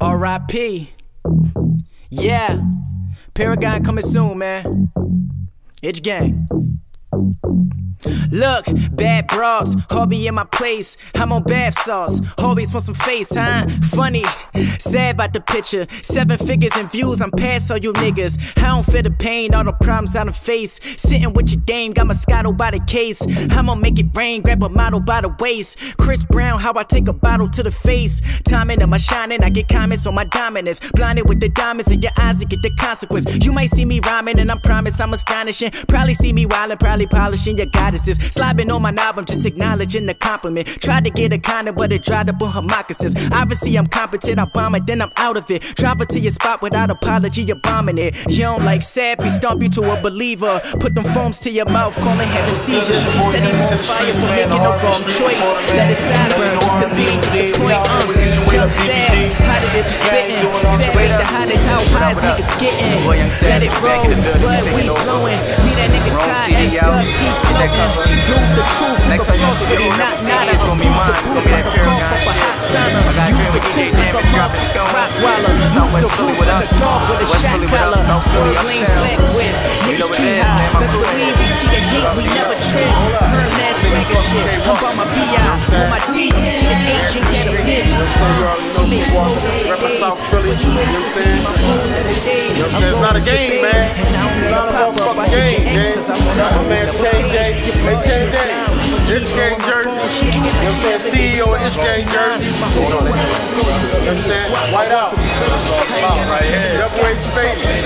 R.I.P. Yeah. Paragon coming soon, man. ICH gang. Look, bad bras, hobby in my place. I'm on bath sauce. Hobbies want some face, huh? Funny, sad about the picture. Seven figures in views, I'm past all you niggas. I don't feel the pain, all the problems I done face. Sitting with your dame, got Moscato by the case. I'ma make it rain, grab a model by the waist. Chris Brown, how I take a bottle to the face. Timing am my shining? I get comments on my dominance. Blinded with the diamonds in your eyes, to get the consequence. You might see me rhyming, and I promise I'm astonishing. Probably see me wildin', probably polishing your goddesses. Slobbing on my knob, I'm just acknowledging the compliment. Tried to get a condom, but it dried up on her moccasins. Obviously, I'm competent, I bomb it, then I'm out of it. Drop it to your spot without apology, you're bombing it. You don't like savvy, stomp you to a believer. Put them foams to your mouth, calling having seizures. Set him on fire for making the wrong choice. Let it sideburn, just cause he ain't to the point. Um, Young Sav, hottest at spitting. Ain't the hottest, how high as niggas getting. Let it roll, but we blowing. Me that nigga tied, S'd up, keep floating. Do the truth, Next the time you floss see with it, the not CD, nada. it's gonna be mine. It's gonna be that a cough Paragon of a hot shit. I got Use Dream the with DJ proof Jam, a dropping motherfucking soon. Rottweiler. Use Southwest the Philly, proof what like up? a with a West shot Philly, what up? collar. South Philly, uptown. black with You niggas know what tree it is, high. man, my Best crew. believe we see the heat, we never trip. Burn that swagger shit. I'm by my BI. On my team, you see the H, ain't that a bitch. Make flows for Rep days. South Philly, Switch you know what I'm whips, saying? my flows at a days. You I'm saying? It's not a game, man. And I don't a motherfucking game, man. cause My man Chain. Gang, hey, Chain Gang. down. Gang jersey. You know what I'm saying? CEO of It's Gang jersey. You know what I'm saying? White out. Double A space.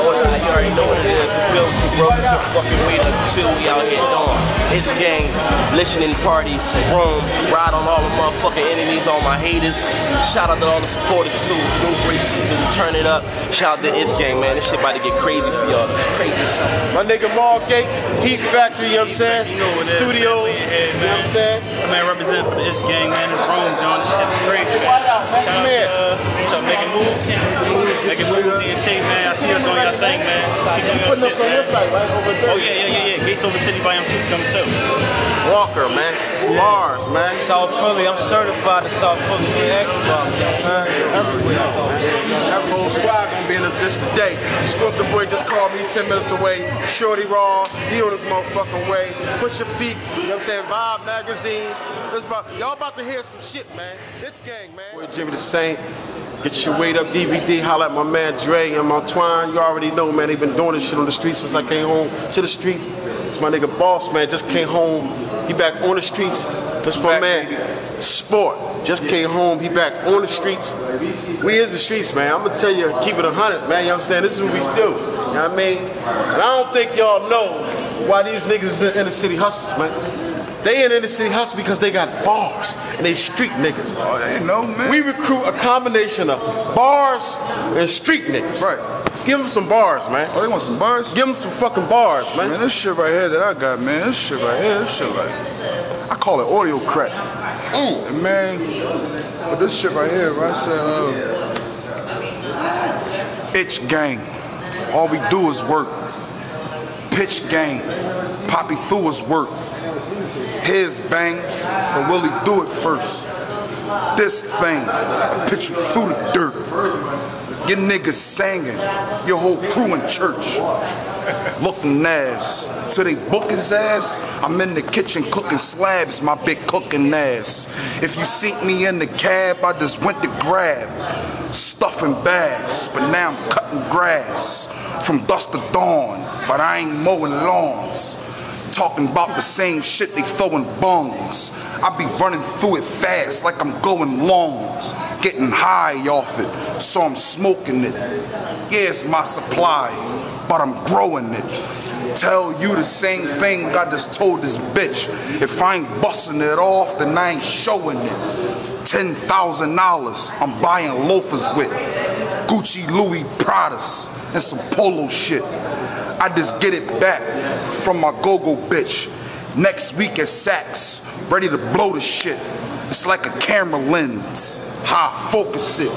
Oh, nah, you already know what it is. The Bill broke to fucking wait until we out here doing. It's gang, listening party, room, ride on all the motherfucking enemies, all my haters. Shout out to all the supporters too. It's no break season, we turn it up. Shout out to It's Gang, man. This shit about to get crazy for y'all. It's crazy as. My nigga Mark Gates, Heat Factory, you know what I'm saying? You know what it is, Studios, man. Here, you know what I'm saying? Man, represent for the ICH Gang, man. It's Rome, John. This shit is crazy, man. White out, man. Shout out here. to, uh, what's up, making moves. Making moves, DNT, man. I see you doing your thing, man. Keep doing your Putting shit, us on your man. site, right? Over Oh, there. yeah, yeah, yeah, yeah. Gates Over City Volume 2 coming too. Walker, man. Bars, man. South Philly, I'm certified in South Philly. You ain't asked about me, you know what I'm saying? Everywhere. That whole squad gonna be in this bitch today. Scorp Da Boy just called me 10 minutes away. Shorty Raw, he on his motherfucking way. Push your feet, you know what I'm saying? Vibe magazine. This about, y'all about to hear some shit, man. It's gang, man. Boy, Jimmy Da Saint. Get your weight up DVD. Holla at my man Dre and my Twine. You already know, man. They been doing this shit on the streets since I came home to the streets. It's my nigga Boss, man. Just came home. He back on the streets. That's my man. Sport. Just came home. He back on the streets. We is the streets, man. I'm gonna tell you, keep it a hundred, man. You know what I'm saying? This is what we do. You know what I mean? And I don't think y'all know why these niggas is in the city hustlers, man. They in inner city hustle because they got bars and they street niggas. Oh, they know, man. We recruit a combination of bars and street niggas. Right. Give them some bars, man. Oh, they want some bars? Give them some fucking bars, man. Man, this shit right here that I got, man, this shit right here, this shit like, I call it audio crack. Mm. And man, but this shit right here, right, I said, uh, ICH gang. All we do is work. Pitch gang. Poppy through is work. His bang, but will he do it first? This thing, I pitch you through the dirt. Your niggas singing, your whole crew in church. Looking ass. Till they book his ass, I'm in the kitchen cooking slabs, my big cooking ass. If you see me in the cab, I just went to grab. Stuffing bags, but now I'm cutting grass. From dusk to dawn, but I ain't mowing lawns. Talking about the same shit they throwing bungs. I be running through it fast like I'm going long. Getting high off it, so I'm smoking it. It's my supply, but I'm growing it. Tell you the same thing I just told this bitch. If I ain't busting it off, then I ain't showing it. Ten thousand dollars I'm buying loafers with. Gucci, Louis, Pradas, and some polo shit. I just get it back from my go-go bitch. Next week at Saks, ready to blow the shit. It's like a camera lens. How I focus it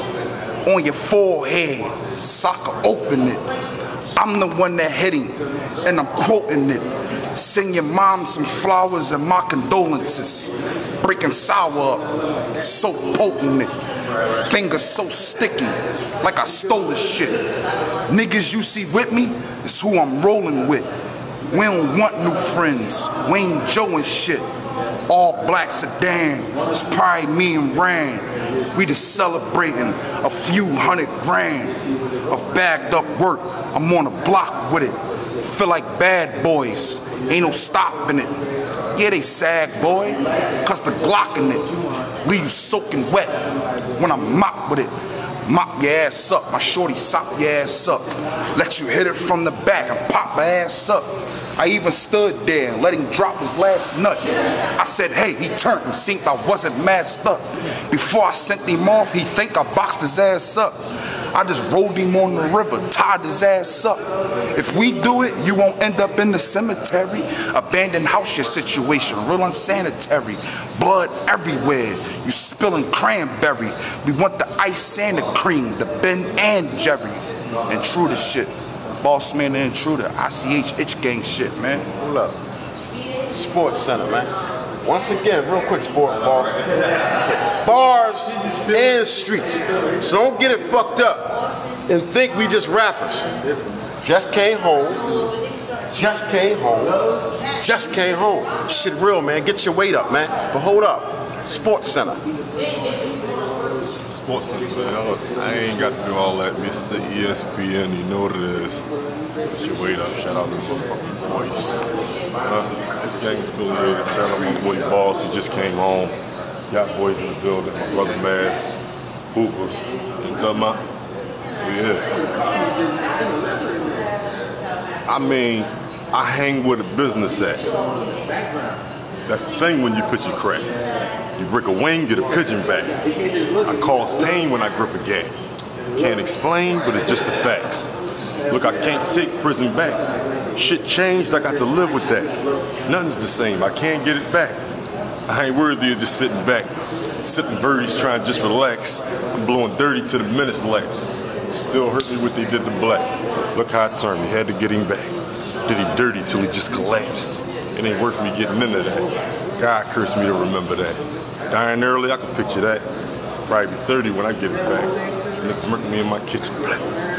on your forehead, so open it. I'm the one that hit him, and I'm quoting it. Send your mom some flowers and my condolences. Breaking sour up, so potent. Fingers so sticky, like I stole the shit. Niggas you see with me is who I'm rolling with. We don't want new friends. Wayne Joe and shit. All black sedan. It's probably me and Rand. We just celebrating a few hundred grand of bagged up work. I'm on a block with it. Feel like bad boys. Ain't no stopping it. Yeah, they sag, boy. Cause the Glock in it. Leave you soaking wet when I mop with it. Mop your ass up, my shorty sop your ass up. Let you hit it from the back and pop my ass up. I even stood there and let him drop his last nut. I said, hey, he turned and seen I wasn't masked up. Before I sent him off, he think I boxed his ass up. I just rolled him on the river, tied his ass up. If we do it, you won't end up in the cemetery. Abandoned house your situation, real unsanitary. Blood everywhere, you spilling cranberry. We want the ice and the cream, the Ben and Jerry. And true to shit. Boss man the intruder, ICH itch gang shit, man. Hold up. Sports Center, man. Once again, real quick, sport boss. Bars and streets. So don't get it fucked up and think we just rappers. Just came home. Just came home. Just came home. Shit real, man. Get your weight up, man. But hold up. Sports Center. Sports. I ain't got to do all that, Mr. ESPN. You know what it is. Get your weight up. Shout out to my fucking voice. Uh, this gang affiliated. Shout out my boy Boss. He just came home. Got boys in the building. My brother Mad, Hooper, and. We here. I mean, I hang where the business at. That's the thing when you put your crack. You break a wing, get a pigeon back. I cause pain when I grip a gag. Can't explain, but it's just the facts. Look, I can't take prison back. Shit changed, I got to live with that. Nothing's the same, I can't get it back. I ain't worthy of just sitting back, sipping birdies, trying to just relax. I'm blowing dirty to the minutes lapse. Still hurt me what they did to Black. Look how it turned me, had to get him back. Did him dirty till he just collapsed. It ain't worth me getting into that. God cursed me to remember that. Dying early, I can picture that. Probably be 30 when I get it back. Nigga murked me in my kitchen.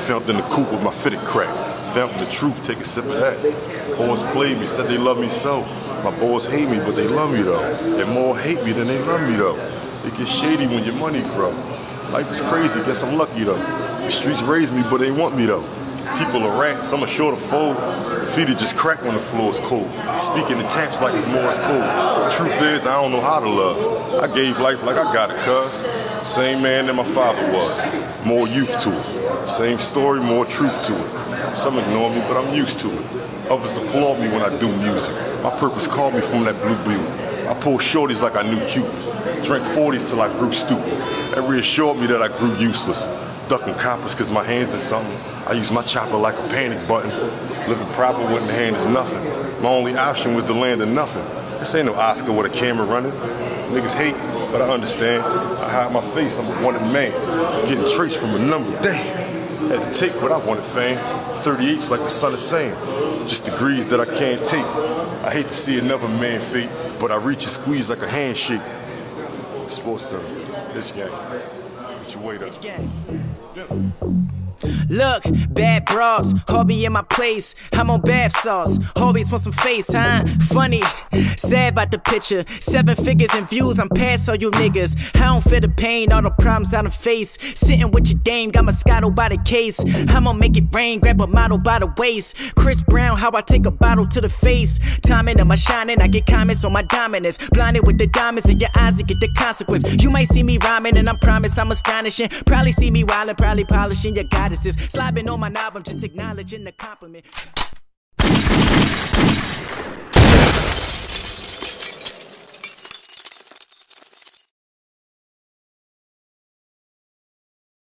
Felt in the coop with my fitted crack. Found the truth, take a sip of that. Boys played me, said they love me so. My boys hate me, but they love me though. And more hate me than they love me though. It gets shady when your money grow. Life is crazy, guess I'm lucky though. The streets raise me, but they want me though. People are rats, some are short of fold. Feet are just crack when the floor is cold. Speaking in taps like it's Morse code. Truth is, I don't know how to love. I gave life like I got it, cuz. Same man that my father was. More youth to it. Same story, more truth to it. Some ignore me, but I'm used to it. Others applaud me when I do music. My purpose called me from that blue blue. I pulled shorties like I knew Cupid. Drank 40s till I grew stupid. That reassured me that I grew useless. Ducking coppers cause my hands in something. I use my chopper like a panic button. Living proper with the hand is nothing. My only option was to land of nothing. This ain't no Oscar with a camera running. Niggas hate, but I understand. I hide my face, I'm a wanted man. Getting traced from a number. Damn. Had to take what I wanted, fame. 38's like the son of Sam. Just degrees that I can't take. I hate to see another man fate, but I reach and squeeze like a handshake. Sports Center, bitch gang. Get your weight up. Yeah. Look, bad bras, hobby in my place. I'm on bath sauce. Always want some face, huh? Funny, sad about the picture. Seven figures in views, I'm past all you niggas. I don't feel the pain, all the problems I done face. Sitting with your dame, got my Moscato by the case. I'ma make it rain, grab a model by the waist. Chris Brown, how I take a bottle to the face. Timing of my shining, I get comments on my dominance. Blinded with the diamonds in your eyes, to get the consequence. You might see me rhyming, and I promise I'm astonishing. Probably see me wildin', probably polishing your goddesses. Slobbing on my knob, I'm just acknowledging the compliment.